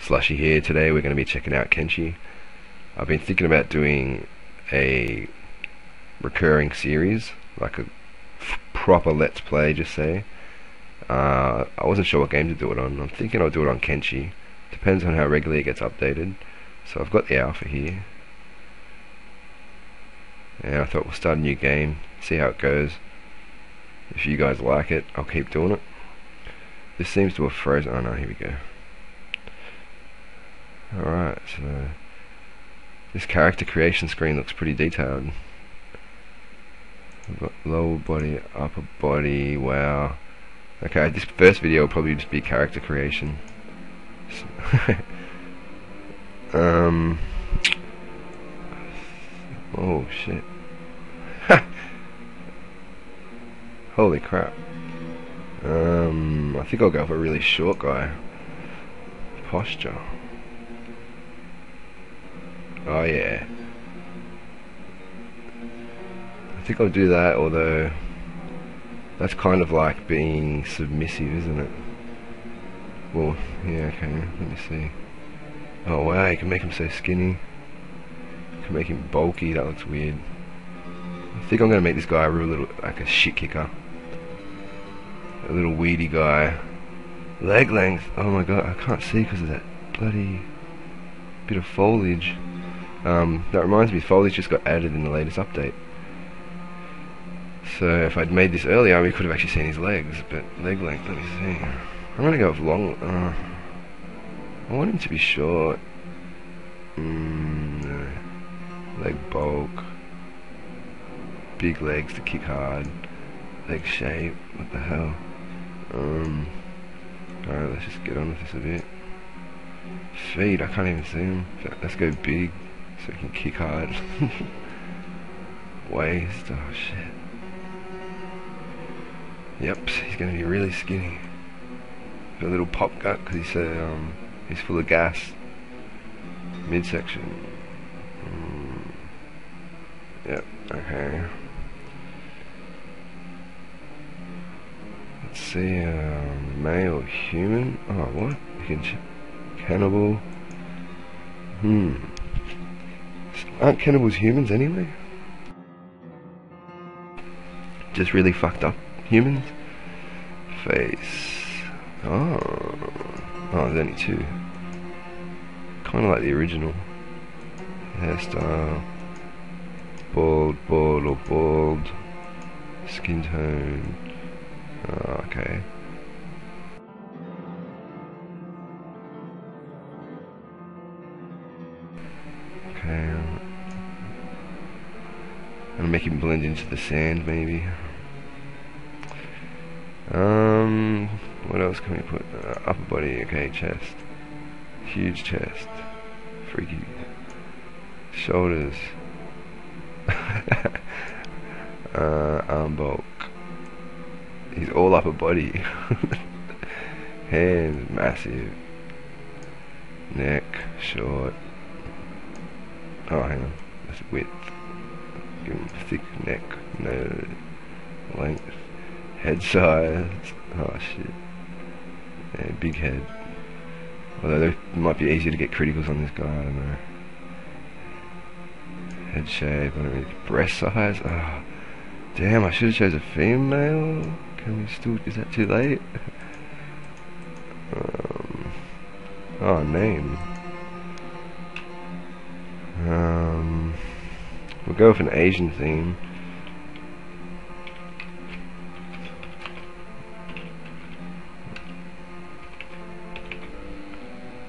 Slushy here. Today we're going to be checking out Kenshi. I've been thinking about doing a recurring series, like a proper Let's Play, just say. Uh, I wasn't sure what game to do it on. I'm thinking I'll do it on Kenshi. Depends on how regularly it gets updated. So I've got the alpha here. And I thought we'll start a new game, see how it goes. If you guys like it, I'll keep doing it. This seems to have frozen. Oh no, here we go. Alright, so this character creation screen looks pretty detailed. We've got lower body, upper body, wow. Okay, this first video will probably just be character creation. um. Oh shit. Holy crap. Um, I think I'll go for a really short guy. Posture. Oh yeah. I think I'll do that, although that's kind of like being submissive, isn't it? Well, yeah, okay, let me see. Oh wow, you can make him so skinny. You can make him bulky, that looks weird. I think I'm gonna make this guy a real little, like a shit kicker. A little weedy guy. Leg length, oh my god, I can't see because of that bloody bit of foliage. Um, that reminds me, foliage just got added in the latest update. So if I'd made this earlier, we could have actually seen his legs, but leg length, let me see. I'm gonna go with long, uh, I want him to be short. Mm, no. Leg bulk. Big legs to kick hard. Leg shape, what the hell. Um, alright, let's just get on with this a bit. Feet, I can't even see them. Let's go big, so he can kick hard. Waist, oh shit. Yep, he's to be really skinny. Got a little pop gut because he's, uh, um, he's full of gas. Midsection. Mm. Yep, okay. Let's see, uh, male human. Oh, what? You can cannibal. Hmm. Aren't cannibals humans anyway? Just really fucked up humans. Face. Oh. Oh, there's only two. Kind of like the original. Hairstyle. Bald, bald, or bald. Skin tone. Oh, okay. Okay. Make him blend into the sand, maybe. Um, what else can we put? Uh, upper body, okay, chest. Huge chest. Freaky. Shoulders. uh, arm bulk. He's all upper body. Hands, massive. Neck, short. Oh, hang on. That's width. Thick neck, no length. Head size. Oh shit. Yeah, big head. Although it might be easier to get criticals on this guy, I don't know. Head shape, I don't really. Breast size? Oh, damn, I should have chose a female. Can we still. Is that too late? um, oh, name. We'll go with an Asian theme.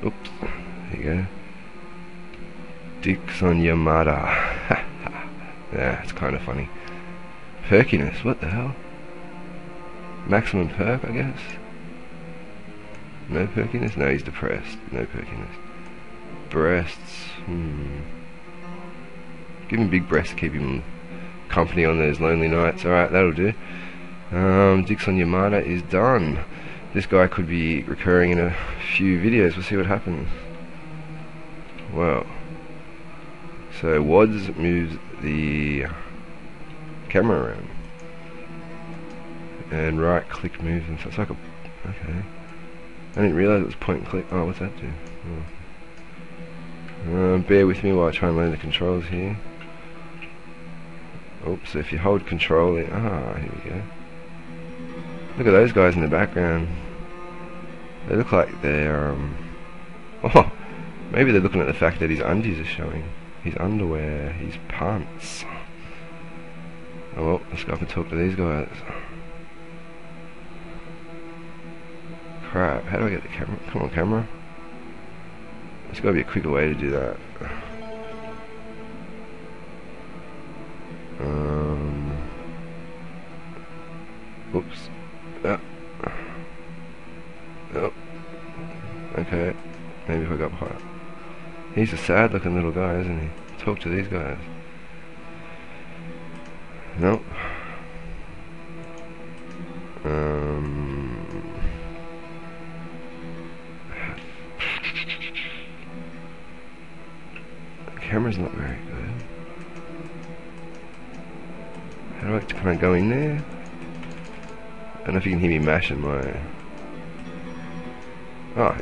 Oops, there you go. Dickson Yamada. yeah, it's kind of funny. Perkiness, what the hell? Maximum perk, I guess? No perkiness? No, he's depressed. No perkiness. Breasts, hmm. Give him big breasts to keep him company on those lonely nights. Alright, that'll do. Um, Dickson Yamada is done this guy could be recurring in a few videos. We'll see what happens. Well, so WADS moves the camera around, and right click moves, and so it's like a okay. I didn't realise it was point and click. Oh, what's that do? Oh. Uh, bear with me while I try and learn the controls here. Oops, so if you hold control in... Ah, here we go. Look at those guys in the background. They look like they're... Um, oh, maybe they're looking at the fact that his undies are showing. His underwear, his pants. Oh well, let's go up and talk to these guys. Crap, how do I get the camera? Come on, camera. There's got to be a quicker way to do that. Okay. Maybe if I got higher. He's a sad looking little guy, isn't he? Talk to these guys. Nope. Um. The camera's not very good. How do I kind of go in there? I don't know if you can hear me mashing my... Oh,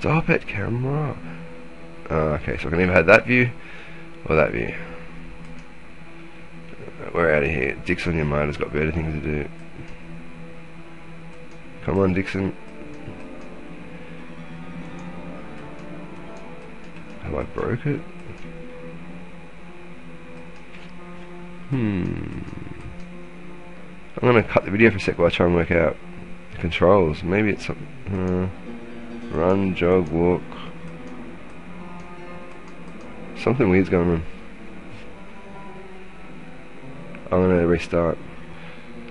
Stop it, camera. Uh, okay, so I can either have that view or that view. Uh, we're out of here. Dickson, your mind has got better things to do. Come on, Dickson. Have I broke it? Hmm. I'm gonna cut the video for a sec while I try and work out the controls. Maybe it's something. Uh, run, jog, walk. Something weird's going on. I'm gonna restart.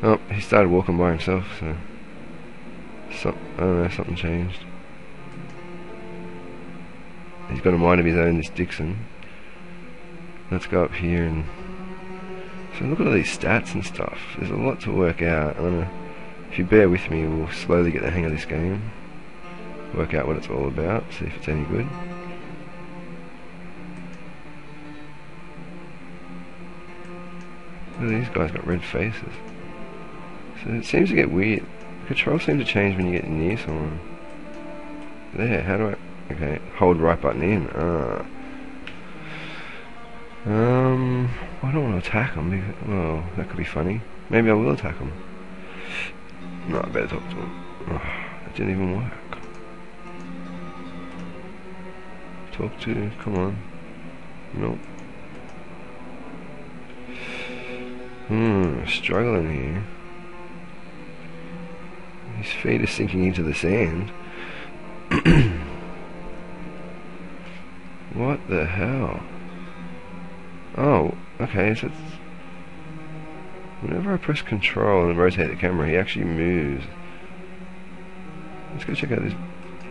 Oh, he started walking by himself, so. I don't know, something changed. He's got a mind of his own, this Dickson. Let's go up here and... So look at all these stats and stuff. There's a lot to work out. Gonna, if you bear with me, we'll slowly get the hang of this game. Work out what it's all about, see if it's any good. Look at these guys got red faces. So it seems to get weird. Controls seem to change when you get near someone. There, how do I... Okay, hold right button in. Ah. Um, I don't want to attack them. Well, that could be funny. Maybe I will attack them. No, I better talk to them. Oh, it didn't even work. Talk to... Come on. Nope. Hmm, struggling here. His feet are sinking into the sand. what the hell? Oh, okay, so. Whenever I press control and rotate the camera, he actually moves. Let's go check out this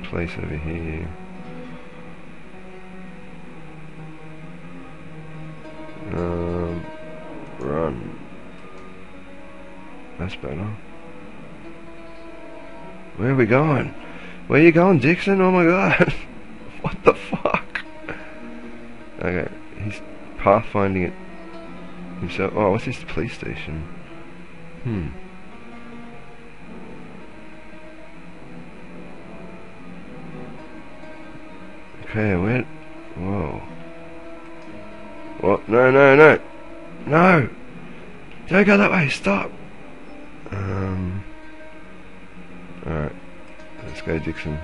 place over here. Um, run. That's better. Where are we going? Where are you going, Dickson? Oh my god. what the fuck? Okay, he's pathfinding it himself. Oh, what's this police station? Hmm. Okay, went. Whoa. What? No, no, no. No! Don't go that way, stop! Um. Alright. Let's go, Dickson.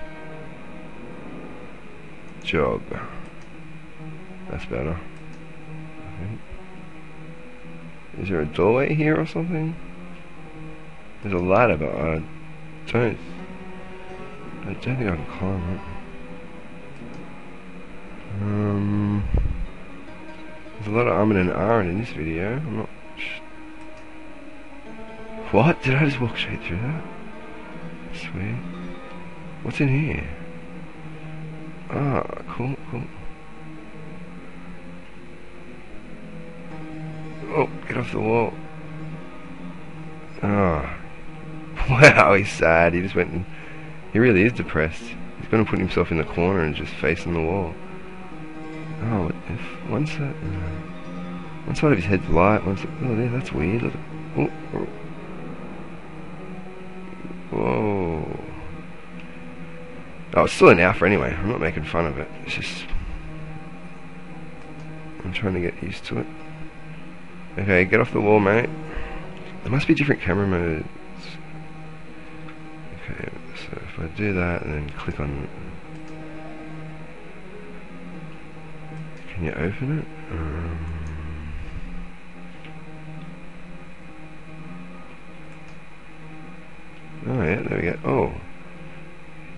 Jog. That's better. Is there a doorway here or something? There's a ladder, but I don't. I don't think I can climb it. Um. There's a lot of arming and iron in this video. I'm not. What? Did I just walk straight through that? Sweet. What's in here? Ah, cool, cool. Oh, get off the wall. Oh. Wow, he's sad. He just went and... He really is depressed. He's going to put himself in the corner and just facing the wall. Oh, If one side, uh, one side of his head's light, one side, oh yeah, that's weird. Oh, oh. Whoa. Oh, it's still an alpha anyway. I'm not making fun of it. It's just I'm trying to get used to it. Okay, get off the wall, mate. There must be different camera modes. Okay, so if I do that and then click on... Can you open it? Um, oh yeah, there we go. Oh.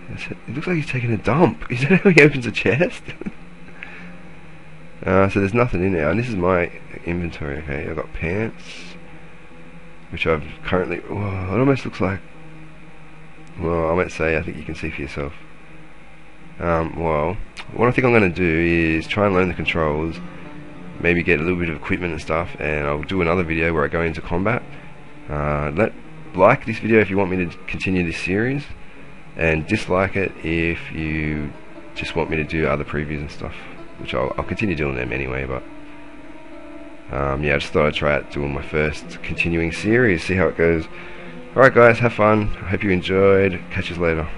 It looks like he's taking a dump. Is that how he opens a chest? Uh, so there's nothing in there, and this is my inventory. Okay, I've got pants, which I've currently. Whoa, it almost looks like. Well, I might say I think you can see for yourself. Um, well, what I think I'm going to do is try and learn the controls, maybe get a little bit of equipment and stuff, and I'll do another video where I go into combat. Uh, let like this video if you want me to continue this series, and dislike it if you just want me to do other previews and stuff which I'll, I'll continue doing them anyway, but um, yeah, I just thought I'd try out doing my first continuing series, see how it goes. Alright guys, have fun, I hope you enjoyed, catch you later.